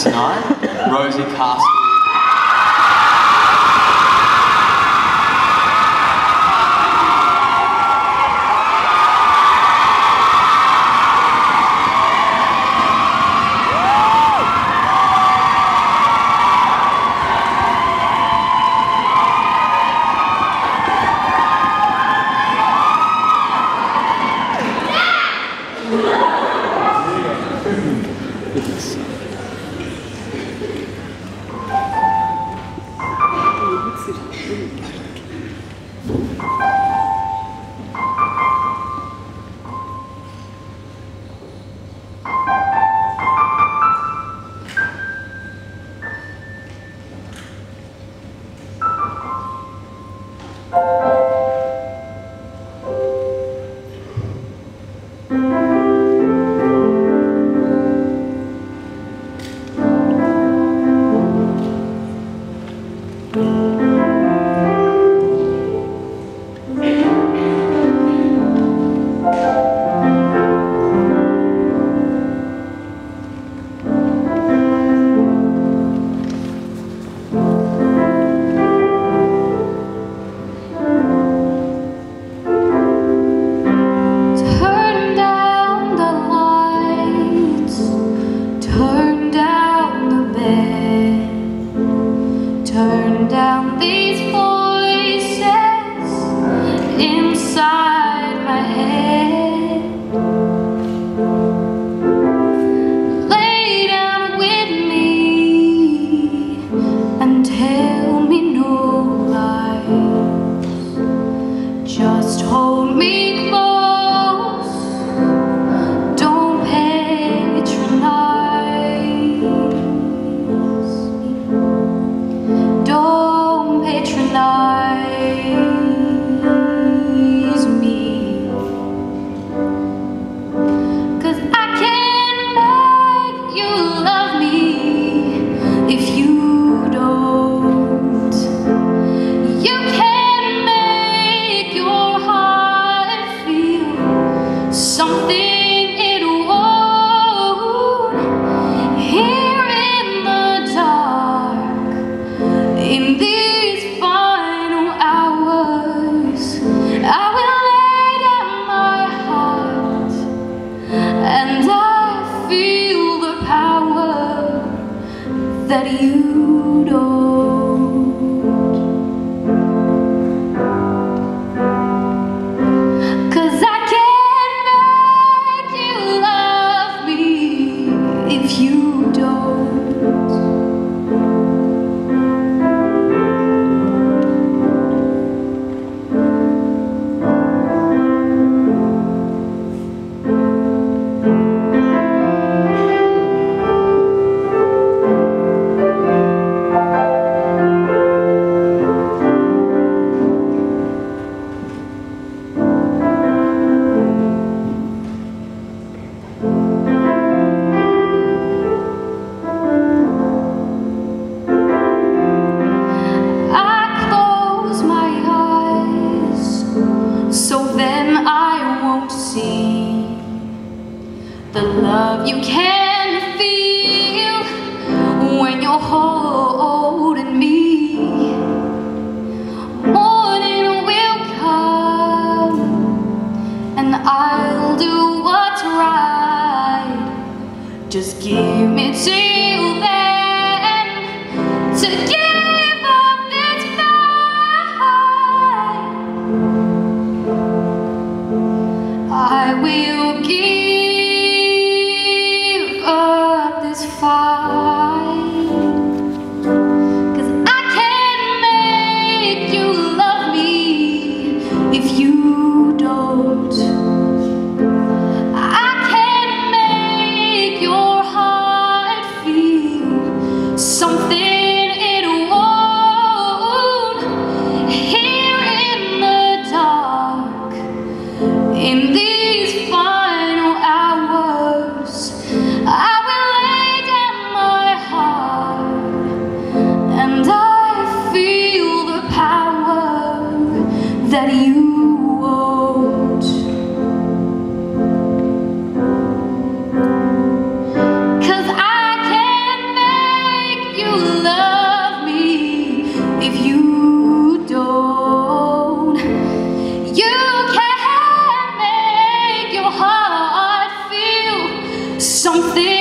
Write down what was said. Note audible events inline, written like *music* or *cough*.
tonight. *laughs* Rosie Castle. Turn inside my head. Lay down with me and tell me no lies. Just hold me that you the love you can feel when you're holding me. Morning will come and I'll do what's right. Just give me till then to give something